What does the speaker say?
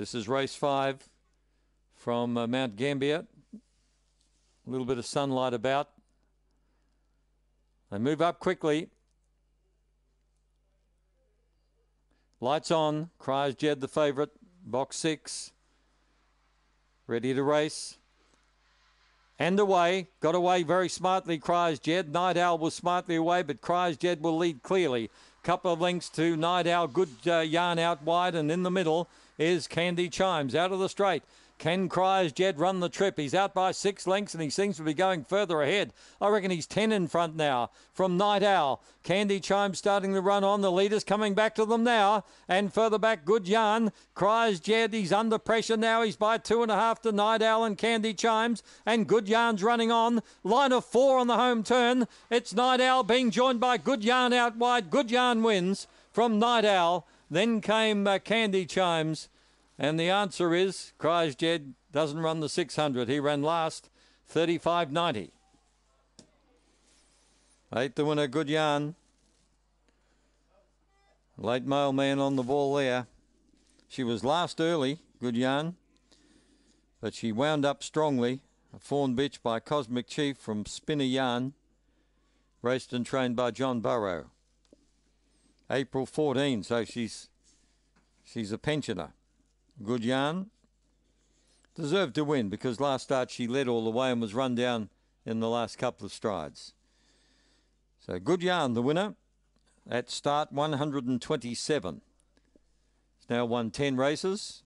This is race five from uh, Mount Gambier. A little bit of sunlight about. They move up quickly. Lights on. Cries Jed the favourite. Box six. Ready to race. And away. Got away very smartly, Cries Jed. Night Owl was smartly away, but Cries Jed will lead clearly. Couple of links to Night Owl. Good uh, yarn out wide, and in the middle is Candy Chimes out of the straight. Can Cries Jed run the trip? He's out by six lengths and he seems to be going further ahead. I reckon he's 10 in front now from Night Owl. Candy Chimes starting the run on. The leader's coming back to them now. And further back, Good Yarn. Cries Jed. He's under pressure now. He's by two and a half to Night Owl and Candy Chimes. And Good Yarn's running on. Line of four on the home turn. It's Night Owl being joined by Good Yarn out wide. Good Yarn wins from Night Owl. Then came uh, Candy Chimes. And the answer is, cries Jed, doesn't run the 600. He ran last, 35.90. Eight the winner, good yarn. Late mailman on the ball there. She was last early, good yarn. But she wound up strongly. A fawn bitch by Cosmic Chief from Spinner Yarn. Raced and trained by John Burrow. April 14, so she's she's a pensioner. Good yarn. Deserved to win because last start she led all the way and was run down in the last couple of strides. So good yarn, the winner at start 127. It's now won 10 races.